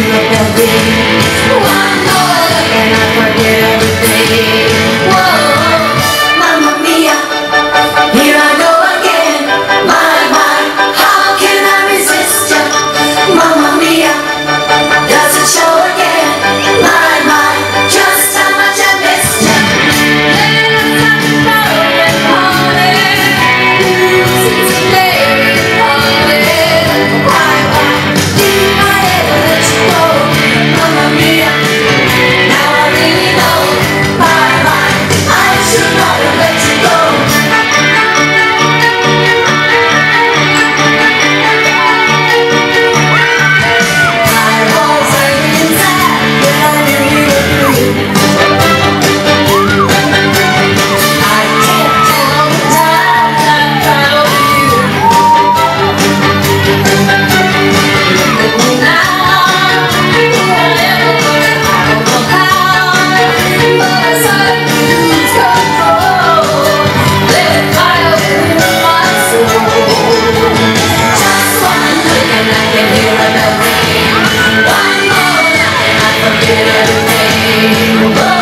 you. Give me